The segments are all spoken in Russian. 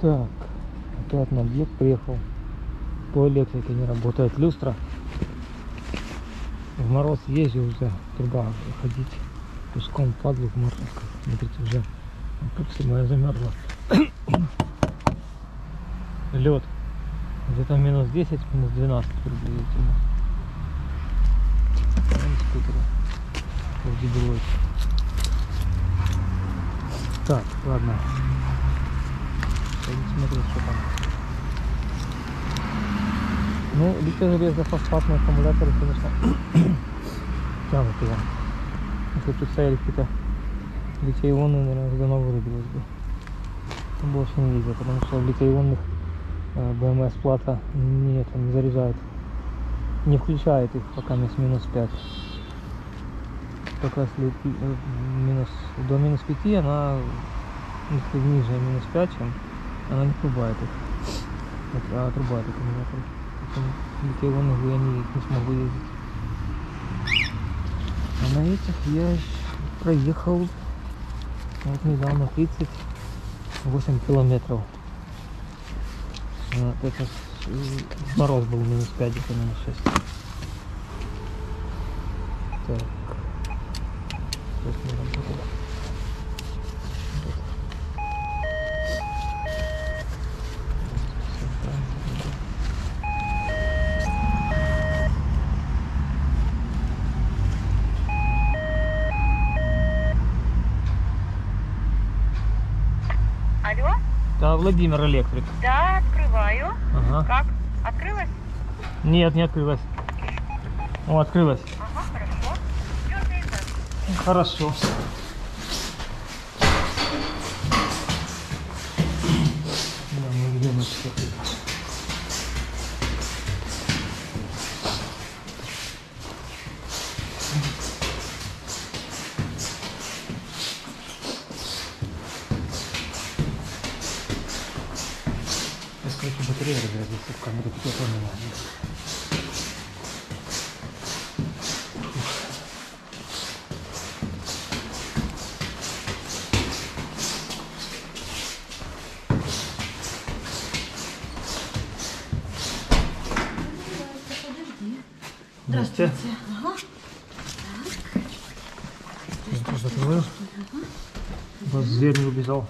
Так, опять на объект приехал. По электрике не работает люстра. В мороз езжу уже, труба ходить. Пуском падлу в мороз. Смотрите, уже капсуль моя замерзла. Лед. Где-то минус 10, минус 12 приблизительно. Вон скутеры. Дебилоид. Так, ладно. Пойду смотреть, что там. Ну, литиозелезофосфатные аккумуляторы, конечно, тянут его. Если тут стояли какие-то литий-ионы, наверное, давно вырубилось бы. Больше не видел, потому что в литий-ионных э, БМС плата не, это, не заряжает. Не включает их, пока минус минус 5. Только если пи- э, минус, до минус 5 она ниже минус 5, чем она не отрубает их. А отрубает аккумуляторы. Поэтому литий-ионных я не, не смогу ездить. А на этих я проехал вот недавно 38 километров. Вот это э, мороз был минус 5, где-то минус 6. Так. Сейчас работает. Вот. Всё правильно. Алло? Да, Владимир Электрик. Да, открываю. Ага. Как? Открылась? Нет, не открылась. О, открылась. Ага, хорошо. Хорошо. Да, мы идем на четвертый этаж. Я скажу, батарея разрядится в камеру, тепло не надо. Здравствуйте. Ага. Я тоже закрываю. У вас зверь не убежал.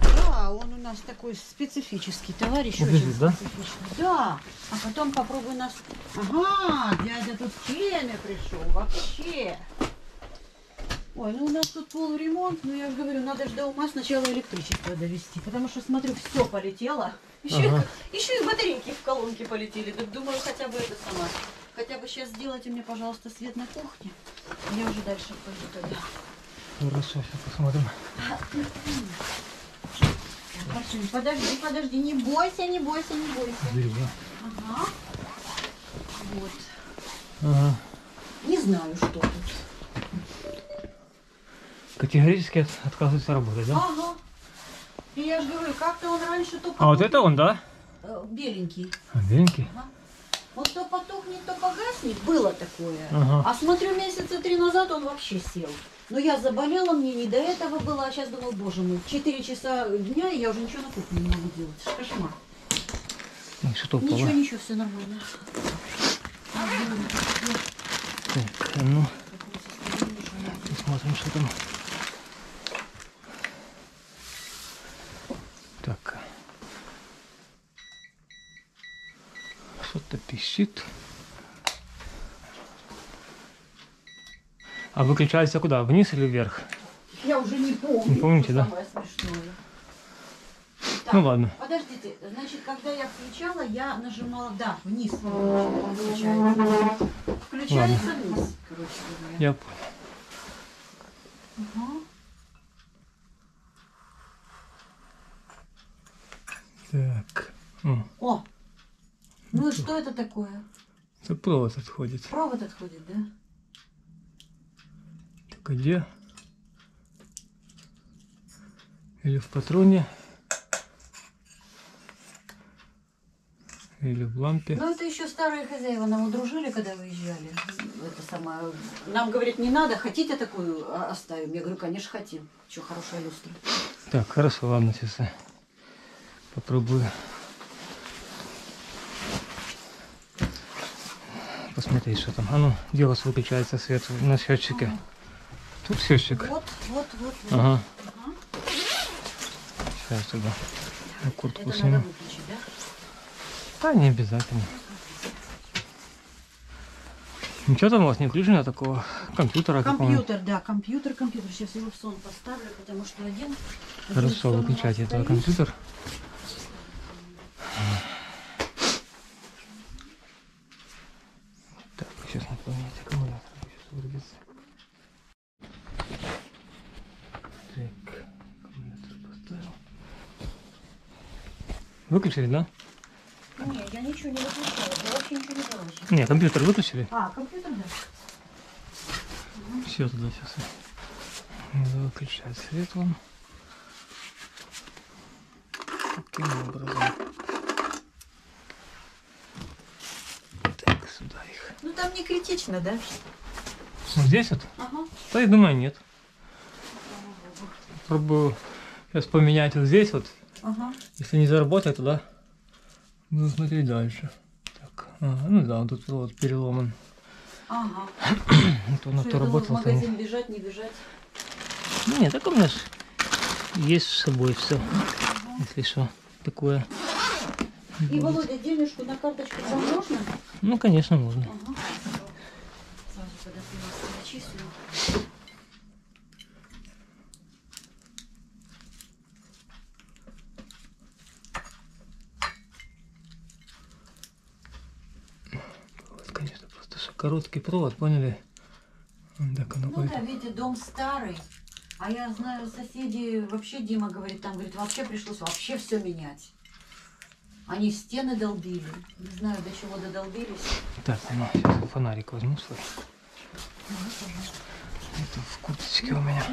Да, он у нас такой специфический товарищ. Убежит, очень да? Да. А потом попробуй нас... Ага, дядя тут теме пришел. Вообще. Ой, ну у нас тут полуремонт, но я же говорю, надо же до ума сначала электричество довести, потому что, смотрю, все полетело. Еще, Ага. и, еще и батарейки в колонке полетели. Так думаю, хотя бы это сама. Хотя бы сейчас сделайте мне, пожалуйста, свет на кухне. Я уже дальше пойду тогда. Хорошо, сейчас посмотрим. Арсень, подожди, подожди, не бойся, не бойся, не бойся. Вижу. Ага. Вот. Ага. Не знаю, что тут. Категорически от- отказывается работать, да? Ага. И я же говорю, как-то он раньше то А вот это он, да? э, беленький. А, беленький? То потухнет, то погаснет. Было такое. Ага. А смотрю, месяца три назад он вообще сел. Но я заболела, мне не до этого было, а сейчас думаю, боже мой, 4 часа дня, и я уже ничего на кухне не могу делать. Это Кошмар. Что упало? Ничего, ничего, все нормально. Так, а ну, посмотрим, что там. Так. Что-то пищит. А выключается куда? Вниз или вверх? Я уже не помню. Не помните, да? Самое смешное. Так, Ну ладно. Подождите, значит, когда я включала, я нажимала, да, вниз. Включается, включается вниз, короче говоря. Я понял. Ага. Так. О, О, ну и что это такое? это провод отходит. Провод отходит, да? Где? Или в патроне? Или в лампе? Ну это еще старые хозяева нам удружили, когда выезжали. Это самое. Нам говорят, не надо, хотите такую а, оставим? Я говорю, конечно, хотим. Что хорошая люстра. Так, хорошо, ладно, сейчас я Попробую посмотреть, что там. А ну, вас выключается свет на счетчике? Тут счетчик. Вот, вот, вот, вот. Ага. Ага. Сейчас тогда я куртку Это сниму. надо выключить, да? Да, не обязательно. Ничего там у вас не включено такого компьютера Компьютер, да, компьютер, компьютер. Сейчас его в сон поставлю, потому что один... один Хорошо, выключайте этого компьютер. Так, сейчас надо поменять аккумулятор. Сейчас вырубится. Так, аккумулятор поставил. Выключили, да? Не, я ничего не выключала, я вообще ничего не делала. сейчас. Не, компьютер выключили. А, компьютер, да. Все туда сейчас. Надо выключать свет вам. Таким образом. Так, сюда их. Ну там не критично, да? Вот здесь вот? Ага. Да, я думаю, нет. Пробую сейчас поменять вот здесь вот. Ага. Если не заработает, то да. Буду смотреть дальше. Так, ага, ну да, вот тут вот переломан. Ага. Вот он Что, то думала, в работал, то не. магазин бежать, не бежать. Не, так у меня есть с собой все. Если что, такое. И, Володя, денежку на карточку там можно? Ну, конечно, можно. Ага. Сразу, когда ты нас начислил. Вот, конечно, просто что короткий провод, поняли? Так оно Ну да, видите, дом старый. А я знаю, соседи, вообще Дима говорит, там, говорит, вообще пришлось вообще все менять. Они стены долбили. Не знаю, до чего додолбились. Так, ну, сейчас фонарик возьму свой. Это в курточке у меня.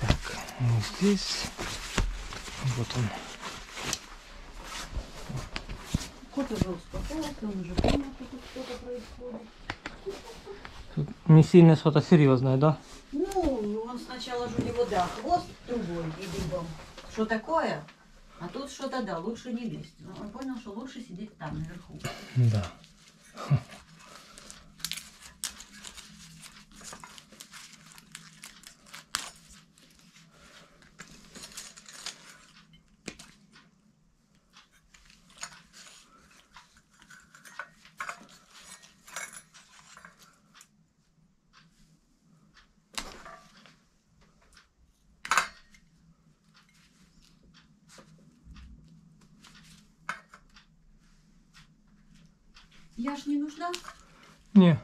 Так, ну здесь. Вот он. Кот уже успокоился, он уже понял, что тут что-то происходит. Тут не сильно что-то серьезное, да? Ну, он сначала же у него, да, хвост трубой и дыбом. Что такое? А тут что-то, да, лучше не лезть. Он понял, что лучше сидеть там, наверху. Да. Я ж не нужна? Не,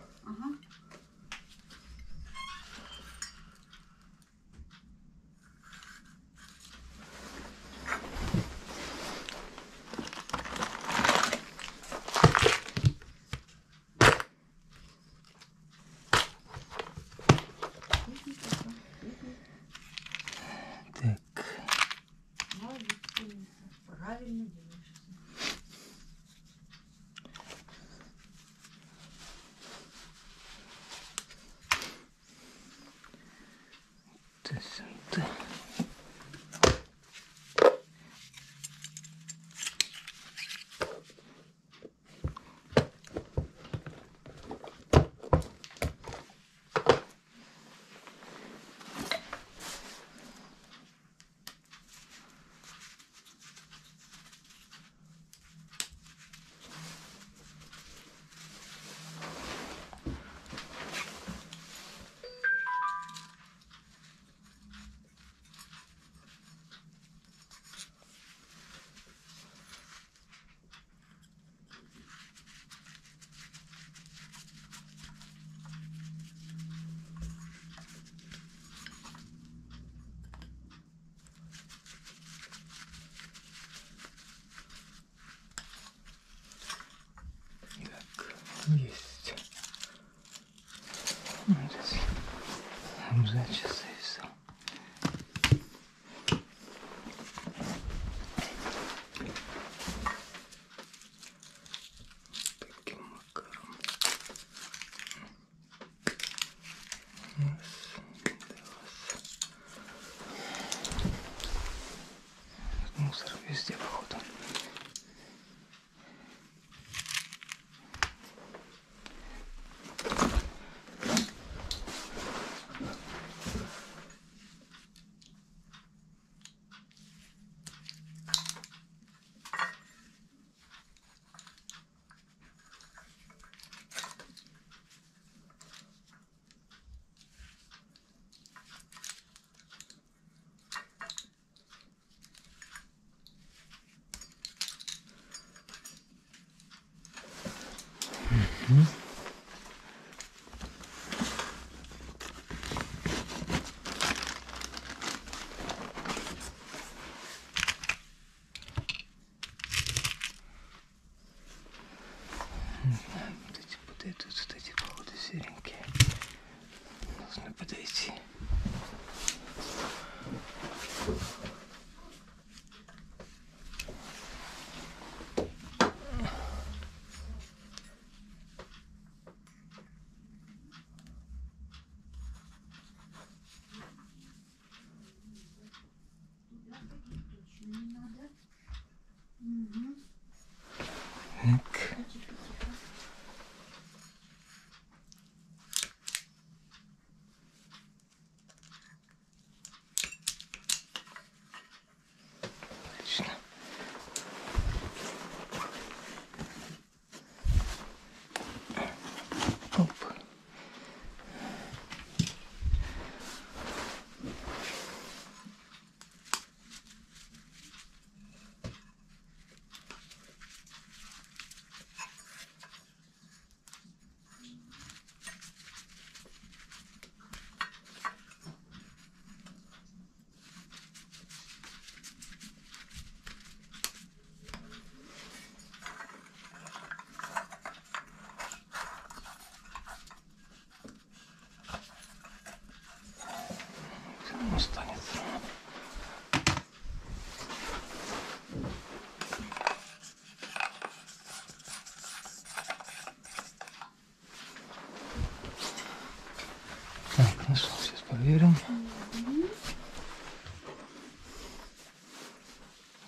проверим.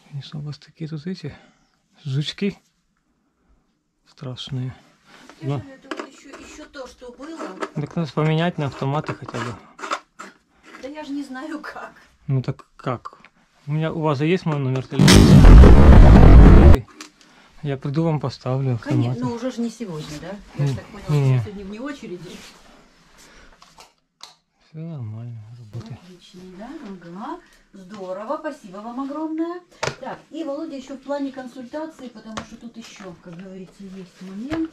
Конечно, у вас такие тут эти жучки страшные. Да. же это вот еще, еще то, что было. Так надо поменять на автоматы хотя бы. Да я же не знаю как. Ну так как? У меня у вас же есть мой номер телефона? Я приду вам поставлю Конечно, автоматы. ну уже же не сегодня, да? Я же так поняла, что Не. вы сегодня вне очереди. Все нормально, работает. Отлично, да? Ага. Здорово, спасибо вам огромное. Так, и Володя еще в плане консультации, потому что тут еще, как говорится, есть момент.